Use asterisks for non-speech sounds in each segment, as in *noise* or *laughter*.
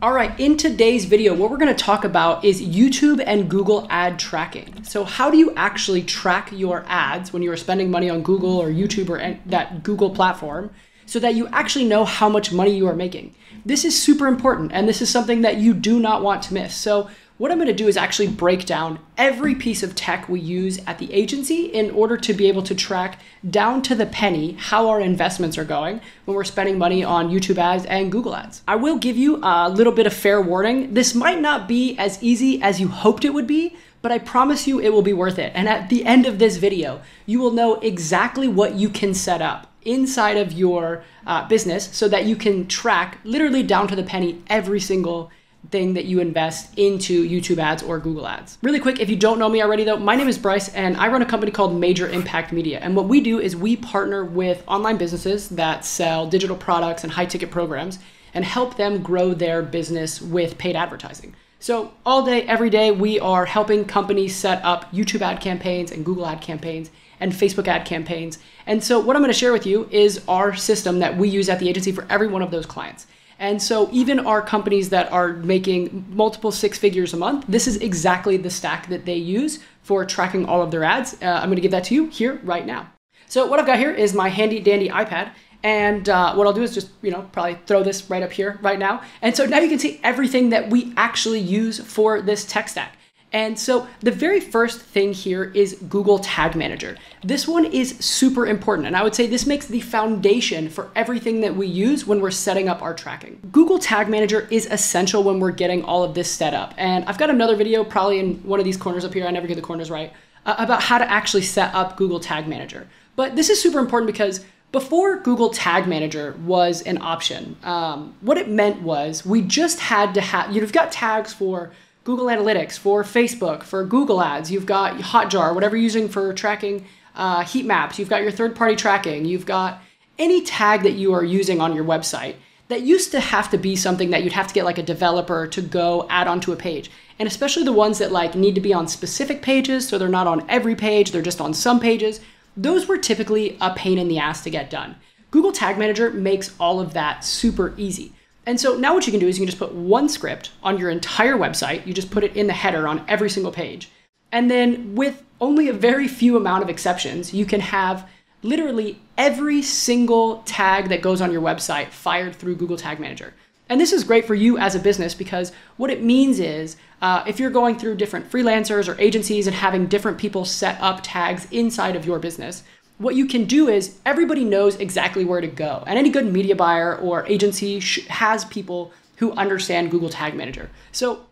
All right, in today's video, what we're gonna talk about is YouTube and Google ad tracking. So how do you actually track your ads when you are spending money on Google or YouTube or that Google platform so that you actually know how much money you are making? This is super important and this is something that you do not want to miss. So what I'm going to do is actually break down every piece of tech we use at the agency in order to be able to track down to the penny how our investments are going when we're spending money on YouTube ads and Google ads. I will give you a little bit of fair warning. This might not be as easy as you hoped it would be, but I promise you it will be worth it. And at the end of this video, you will know exactly what you can set up inside of your uh, business so that you can track literally down to the penny every single thing that you invest into YouTube ads or Google ads. Really quick, if you don't know me already though, my name is Brice and I run a company called Major Impact Media. And what we do is we partner with online businesses that sell digital products and high ticket programs and help them grow their business with paid advertising. So, all day, every day, we are helping companies set up YouTube ad campaigns and Google ad campaigns and Facebook ad campaigns. And so, what I'm going to share with you is our system that we use at the agency for every one of those clients. And so even our companies that are making multiple six figures a month, this is exactly the stack that they use for tracking all of their ads. Uh, I'm going to give that to you here right now. So what I've got here is my handy dandy iPad. And uh, what I'll do is just, you know, probably throw this right up here right now. And so now you can see everything that we actually use for this tech stack. And so the very first thing here is Google Tag Manager. This one is super important, and I would say this makes the foundation for everything that we use when we're setting up our tracking. Google Tag Manager is essential when we're getting all of this set up. And I've got another video probably in one of these corners up here, I never get the corners right, uh, about how to actually set up Google Tag Manager. But this is super important because before Google Tag Manager was an option, um, what it meant was we just had to have, you've got tags for Google Analytics, for Facebook, for Google Ads. You've got Hotjar, whatever you're using for tracking uh, heat maps. You've got your third party tracking. You've got any tag that you are using on your website. That used to have to be something that you'd have to get like a developer to go add onto a page. And especially the ones that like need to be on specific pages, so they're not on every page, they're just on some pages. Those were typically a pain in the ass to get done. Google Tag Manager makes all of that super easy. And so now what you can do is you can just put one script on your entire website. You just put it in the header on every single page. And then with only a very few amount of exceptions, you can have literally every single tag that goes on your website fired through Google Tag Manager. And this is great for you as a business because what it means is uh, if you're going through different freelancers or agencies and having different people set up tags inside of your business, what you can do is everybody knows exactly where to go. And any good media buyer or agency has people who understand Google Tag Manager. So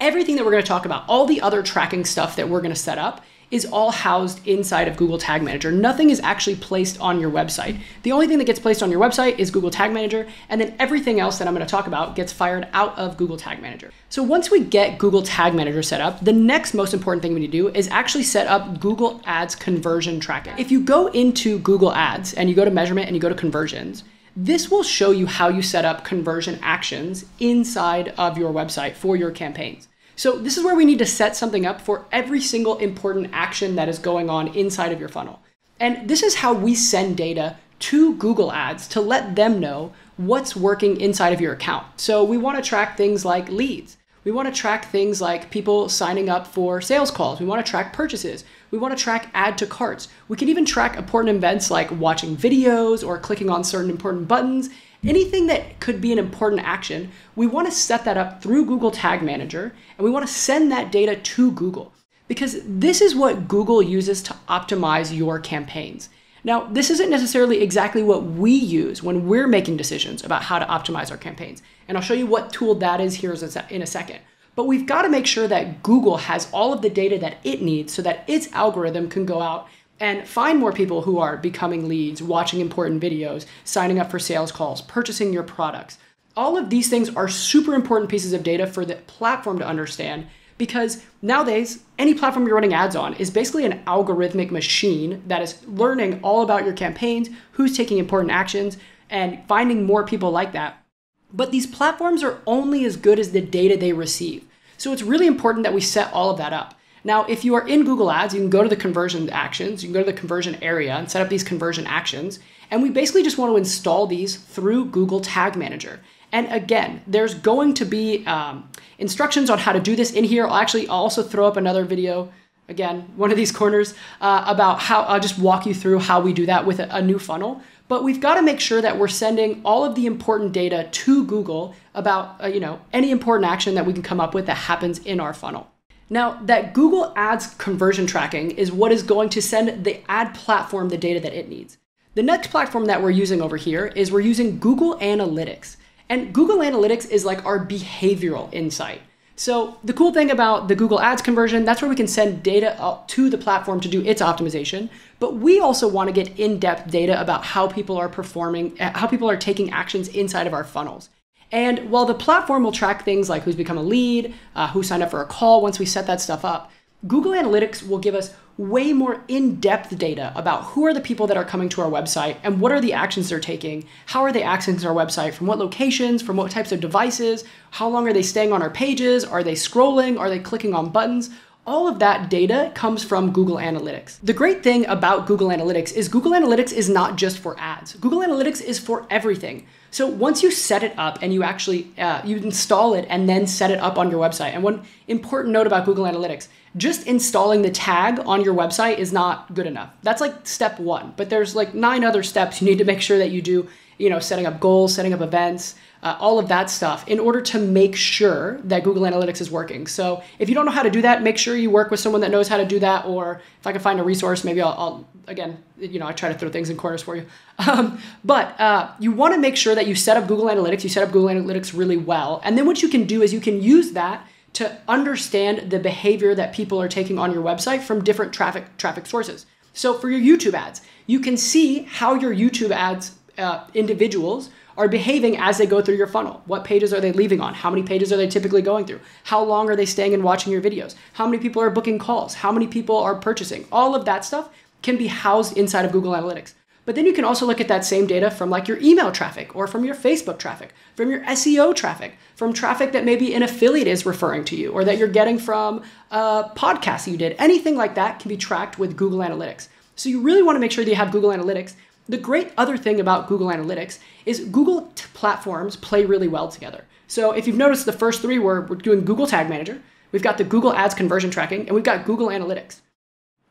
everything that we're going to talk about, all the other tracking stuff that we're going to set up is all housed inside of Google Tag Manager. Nothing is actually placed on your website. The only thing that gets placed on your website is Google Tag Manager, and then everything else that I'm gonna talk about gets fired out of Google Tag Manager. So once we get Google Tag Manager set up, the next most important thing we need to do is actually set up Google Ads conversion tracking. If you go into Google Ads and you go to measurement and you go to conversions, this will show you how you set up conversion actions inside of your website for your campaigns. So this is where we need to set something up for every single important action that is going on inside of your funnel. And this is how we send data to Google Ads to let them know what's working inside of your account. So we want to track things like leads. We want to track things like people signing up for sales calls. We want to track purchases. We want to track add to carts. We can even track important events like watching videos or clicking on certain important buttons anything that could be an important action, we want to set that up through Google Tag Manager and we want to send that data to Google because this is what Google uses to optimize your campaigns. Now, this isn't necessarily exactly what we use when we're making decisions about how to optimize our campaigns. And I'll show you what tool that is here in a second. But we've got to make sure that Google has all of the data that it needs so that its algorithm can go out and find more people who are becoming leads, watching important videos, signing up for sales calls, purchasing your products. All of these things are super important pieces of data for the platform to understand because nowadays, any platform you're running ads on is basically an algorithmic machine that is learning all about your campaigns, who's taking important actions, and finding more people like that. But these platforms are only as good as the data they receive. So it's really important that we set all of that up. Now, if you are in Google Ads, you can go to the conversion actions, you can go to the conversion area and set up these conversion actions. And we basically just want to install these through Google Tag Manager. And again, there's going to be um, instructions on how to do this in here. I'll actually also throw up another video again, one of these corners uh, about how I'll just walk you through how we do that with a, a new funnel. But we've got to make sure that we're sending all of the important data to Google about uh, you know any important action that we can come up with that happens in our funnel. Now, that Google Ads conversion tracking is what is going to send the ad platform the data that it needs. The next platform that we're using over here is we're using Google Analytics. And Google Analytics is like our behavioral insight. So the cool thing about the Google Ads conversion, that's where we can send data to the platform to do its optimization. But we also want to get in-depth data about how people are performing, how people are taking actions inside of our funnels. And while the platform will track things like who's become a lead, uh, who signed up for a call once we set that stuff up, Google Analytics will give us way more in-depth data about who are the people that are coming to our website and what are the actions they're taking, how are they accessing our website, from what locations, from what types of devices, how long are they staying on our pages, are they scrolling, are they clicking on buttons, all of that data comes from Google Analytics. The great thing about Google Analytics is Google Analytics is not just for ads. Google Analytics is for everything. So once you set it up and you actually uh, you install it and then set it up on your website. And one important note about Google Analytics, just installing the tag on your website is not good enough. That's like step 1, but there's like nine other steps you need to make sure that you do, you know, setting up goals, setting up events, uh, all of that stuff in order to make sure that Google Analytics is working. So if you don't know how to do that, make sure you work with someone that knows how to do that. Or if I can find a resource, maybe I'll, I'll again, you know, I try to throw things in corners for you. *laughs* Um, but uh, you want to make sure that you set up Google Analytics, you set up Google Analytics really well. And then what you can do is you can use that to understand the behavior that people are taking on your website from different traffic traffic sources. So for your YouTube ads, you can see how your YouTube ads uh, individuals are behaving as they go through your funnel. What pages are they leaving on? How many pages are they typically going through? How long are they staying and watching your videos? How many people are booking calls? How many people are purchasing? All of that stuff can be housed inside of Google Analytics. But then you can also look at that same data from like your email traffic or from your Facebook traffic, from your SEO traffic, from traffic that maybe an affiliate is referring to you or that you're getting from a podcast you did. Anything like that can be tracked with Google Analytics. So you really want to make sure that you have Google Analytics the great other thing about Google Analytics is Google t- platforms play really well together. So if you've noticed, the first three were we're doing Google Tag Manager, we've got the Google Ads conversion tracking, and we've got Google Analytics.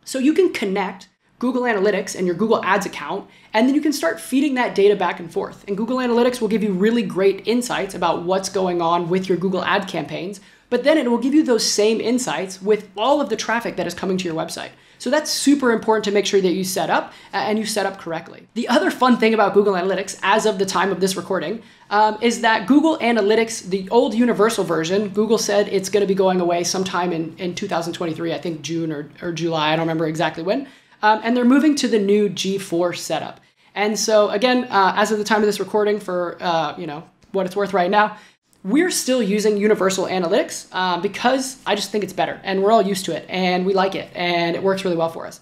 So you can connect Google Analytics and your Google Ads account, and then you can start feeding that data back and forth. And Google Analytics will give you really great insights about what's going on with your Google ad campaigns, but then it will give you those same insights with all of the traffic that is coming to your website. So that's super important to make sure that you set up uh, and you set up correctly. The other fun thing about Google Analytics, as of the time of this recording, um, is that Google Analytics, the old universal version, Google said it's going to be going away sometime in, in 2023, I think June or, or July, I don't remember exactly when. Um, and they're moving to the new G4 setup. And so again, uh, as of the time of this recording, for uh, you know what it's worth right now, we're still using Universal Analytics uh, because I just think it's better and we're all used to it and we like it and it works really well for us.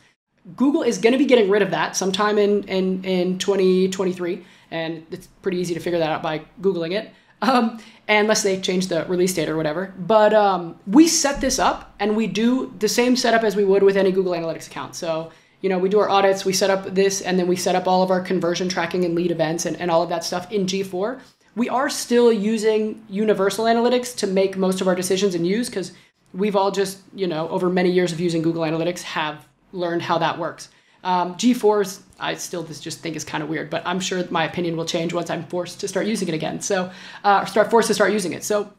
Google is going to be getting rid of that sometime in, in, in 2023 and it's pretty easy to figure that out by Googling it. Um, unless they change the release date or whatever. But um, we set this up and we do the same setup as we would with any Google Analytics account. So, you know, we do our audits, we set up this, and then we set up all of our conversion tracking and lead events and, and all of that stuff in G4 we are still using universal analytics to make most of our decisions and use because we've all just, you know, over many years of using Google Analytics have learned how that works. Um, G4s, I still just think is kind of weird, but I'm sure my opinion will change once I'm forced to start using it again. So, uh, start forced to start using it. So,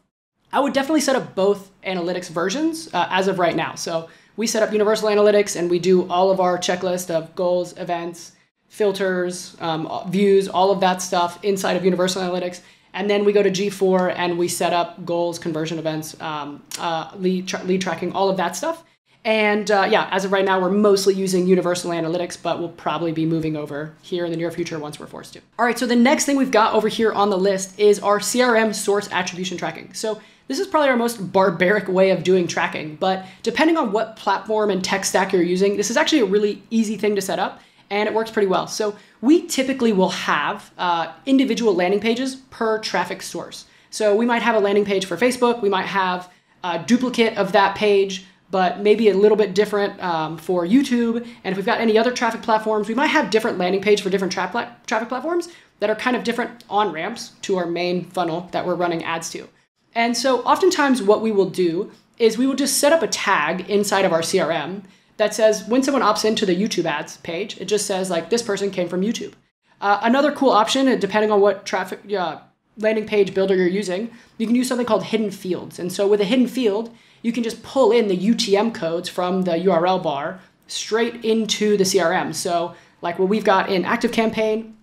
I would definitely set up both analytics versions uh, as of right now. So, we set up Universal Analytics and we do all of our checklist of goals, events, filters, um, views, all of that stuff inside of Universal Analytics. And then we go to G4 and we set up goals, conversion events, um, uh, lead, tra- lead tracking, all of that stuff. And uh, yeah, as of right now, we're mostly using Universal Analytics, but we'll probably be moving over here in the near future once we're forced to. All right, so the next thing we've got over here on the list is our CRM source attribution tracking. So this is probably our most barbaric way of doing tracking, but depending on what platform and tech stack you're using, this is actually a really easy thing to set up and it works pretty well. So we typically will have uh, individual landing pages per traffic source. So we might have a landing page for Facebook, we might have a duplicate of that page, but maybe a little bit different um, for YouTube. And if we've got any other traffic platforms, we might have different landing page for different tra- traffic platforms. that are kind of different on ramps to our main funnel that we're running ads to. And so oftentimes what we will do is we will just set up a tag inside of our CRM that says when someone opts into the YouTube ads page, it just says like this person came from YouTube. Uh, another cool option, depending on what traffic uh, landing page builder you're using, you can use something called hidden fields. And so with a hidden field, you can just pull in the UTM codes from the URL bar straight into the CRM. So like what we've got in Active Campaign,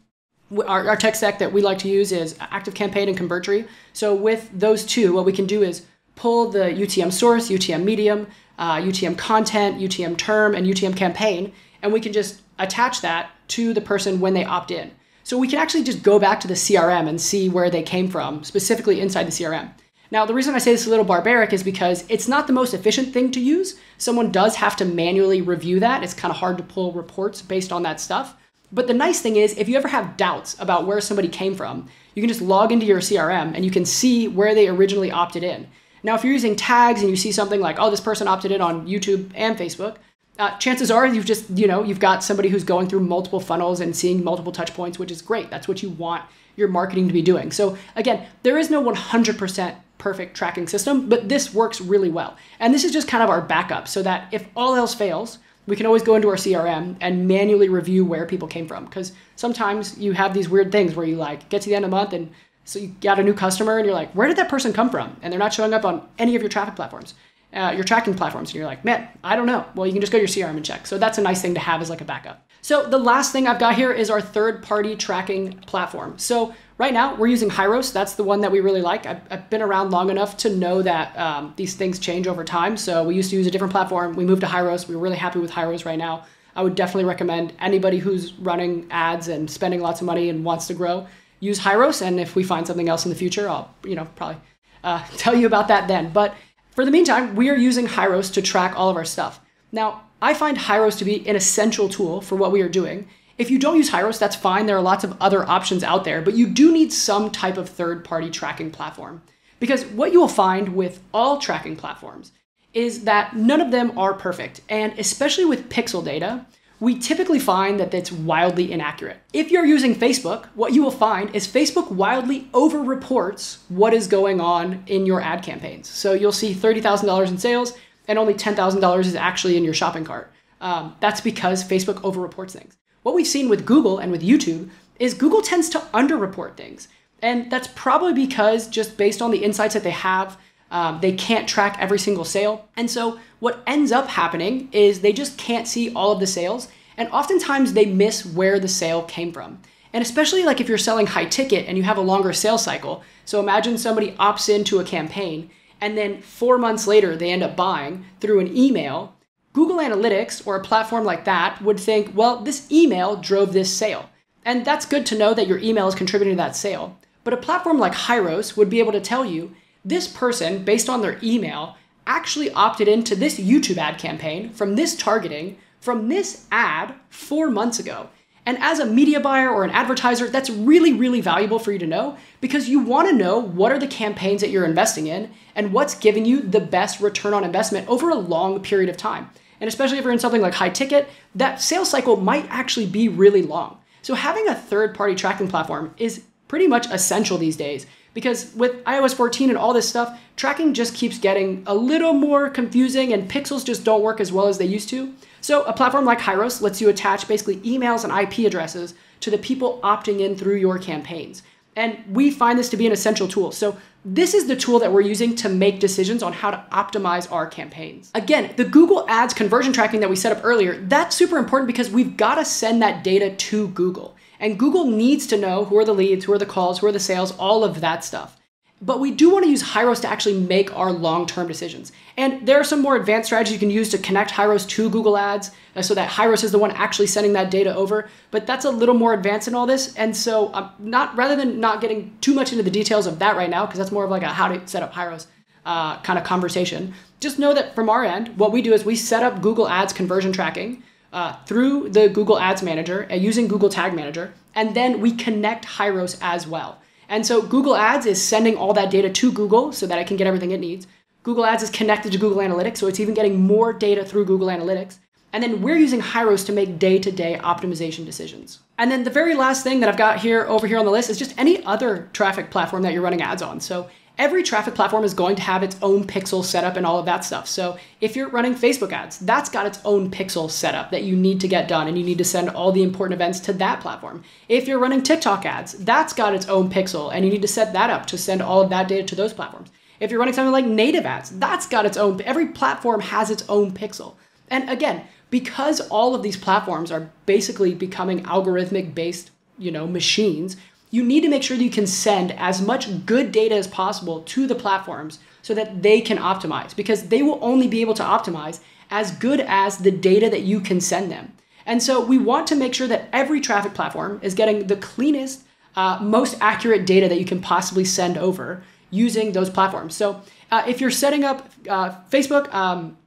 our, our tech stack that we like to use is Active Campaign and Convertri. So with those two, what we can do is pull the UTM source, UTM medium, uh, UTM content, UTM term, and UTM campaign, and we can just attach that to the person when they opt in. So we can actually just go back to the CRM and see where they came from, specifically inside the CRM. Now, the reason I say this is a little barbaric is because it's not the most efficient thing to use. Someone does have to manually review that. It's kind of hard to pull reports based on that stuff. But the nice thing is, if you ever have doubts about where somebody came from, you can just log into your CRM and you can see where they originally opted in. Now, if you're using tags and you see something like, oh, this person opted in on YouTube and Facebook, uh, chances are you've just, you know, you've got somebody who's going through multiple funnels and seeing multiple touch points, which is great. That's what you want your marketing to be doing. So again, there is no 100% perfect tracking system, but this works really well. And this is just kind of our backup so that if all else fails, we can always go into our CRM and manually review where people came from. Because sometimes you have these weird things where you like get to the end of the month and so you got a new customer and you're like, where did that person come from? And they're not showing up on any of your traffic platforms, uh, your tracking platforms. And you're like, man, I don't know. Well, you can just go to your CRM and check. So that's a nice thing to have as like a backup. So the last thing I've got here is our third party tracking platform. So right now we're using Hyros. That's the one that we really like. I've, I've been around long enough to know that um, these things change over time. So we used to use a different platform. We moved to Hyros. We're really happy with Hyros right now. I would definitely recommend anybody who's running ads and spending lots of money and wants to grow, use Hyros. And if we find something else in the future, I'll, you know, probably uh, *laughs* tell you about that then. But for the meantime, we are using Hyros to track all of our stuff. Now, I find Hyros to be an essential tool for what we are doing. If you don't use Hyros, that's fine. There are lots of other options out there, but you do need some type of third party tracking platform. Because what you will find with all tracking platforms is that none of them are perfect. And especially with pixel data, we typically find that it's wildly inaccurate. If you're using Facebook, what you will find is Facebook wildly over reports what is going on in your ad campaigns. So you'll see $30,000 in sales and only $10,000 is actually in your shopping cart. Um, that's because Facebook overreports things. What we've seen with Google and with YouTube is Google tends to underreport things. And that's probably because just based on the insights that they have, um, they can't track every single sale. And so what ends up happening is they just can't see all of the sales. And oftentimes they miss where the sale came from. And especially like if you're selling high ticket and you have a longer sales cycle. So imagine somebody opts into a campaign and then four months later they end up buying through an email, Google Analytics or a platform like that would think, well, this email drove this sale. And that's good to know that your email is contributing to that sale. But a platform like Hyros would be able to tell you this person, based on their email, actually opted into this YouTube ad campaign from this targeting from this ad four months ago. And as a media buyer or an advertiser, that's really, really valuable for you to know because you want to know what are the campaigns that you're investing in and what's giving you the best return on investment over a long period of time. And especially if you're in something like high ticket, that sales cycle might actually be really long. So having a third party tracking platform is pretty much essential these days because with iOS 14 and all this stuff, tracking just keeps getting a little more confusing and pixels just don't work as well as they used to. So a platform like Hyros lets you attach basically emails and IP addresses to the people opting in through your campaigns. And we find this to be an essential tool. So this is the tool that we're using to make decisions on how to optimize our campaigns. Again, the Google Ads conversion tracking that we set up earlier, that's super important because we've got to send that data to Google. And Google needs to know who are the leads, who are the calls, who are the sales, all of that stuff. But we do want to use Hyros to actually make our long-term decisions. And there are some more advanced strategies you can use to connect Hyros to Google Ads uh, so that Hyros is the one actually sending that data over. But that's a little more advanced in all this. And so I'm not rather than not getting too much into the details of that right now, because that's more of like a how to set up Hyros uh, kind of conversation, just know that from our end, what we do is we set up Google Ads conversion tracking uh, through the Google Ads Manager uh, using Google Tag Manager, and then we connect Hyros as well. And so Google Ads is sending all that data to Google so that it can get everything it needs. Google Ads is connected to Google Analytics, so it's even getting more data through Google Analytics. And then we're using Hyros to make day to day optimization decisions. And then the very last thing that I've got here over here on the list is just any other traffic platform that you're running ads on. So every traffic platform is going to have its own pixel setup and all of that stuff. So if you're running Facebook ads, that's got its own pixel setup that you need to get done and you need to send all the important events to that platform. If you're running TikTok ads, that's got its own pixel and you need to set that up to send all of that data to those platforms. If you're running something like native ads, that's got its own, every platform has its own pixel. And again, because all of these platforms are basically becoming algorithmic based, you know, machines, you need to make sure that you can send as much good data as possible to the platforms so that they can optimize because they will only be able to optimize as good as the data that you can send them. And so we want to make sure that every traffic platform is getting the cleanest, uh, most accurate data that you can possibly send over using those platforms. So uh, if you're setting up uh, Facebook, um,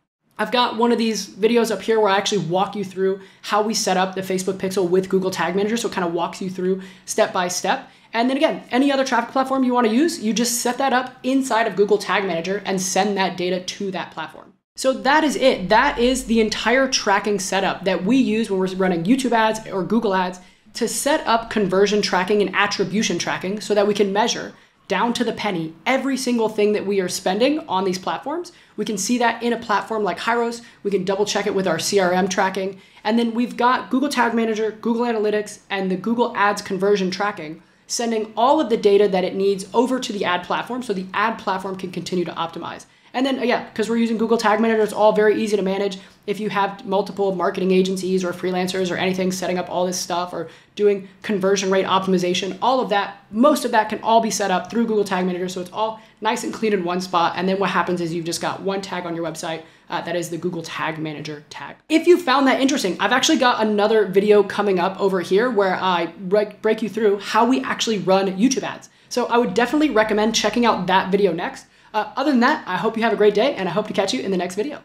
I've got one of these videos up here where I actually walk you through how we set up the Facebook pixel with Google Tag Manager. So it kind of walks you through step by step. And then again, any other traffic platform you want to use, you just set that up inside of Google Tag Manager and send that data to that platform. So that is it. That is the entire tracking setup that we use when we're running YouTube ads or Google ads to set up conversion tracking and attribution tracking so that we can measure down to the penny every single thing that we are spending on these platforms. We can see that in a platform like Hyros. We can double check it with our CRM tracking. And then we've got Google Tag Manager, Google Analytics, and the Google Ads conversion tracking, sending all of the data that it needs over to the ad platform so the ad platform can continue to optimize. And then, yeah, because we're using Google Tag Manager, it's all very easy to manage. If you have multiple marketing agencies or freelancers or anything setting up all this stuff or doing conversion rate optimization, all of that, most of that can all be set up through Google Tag Manager. So it's all nice and clean in one spot. And then what happens is you've just got one tag on your website uh, that is the Google Tag Manager tag. If you found that interesting, I've actually got another video coming up over here where I break, break you through how we actually run YouTube ads. So I would definitely recommend checking out that video next. Uh, other than that, I hope you have a great day and I hope to catch you in the next video.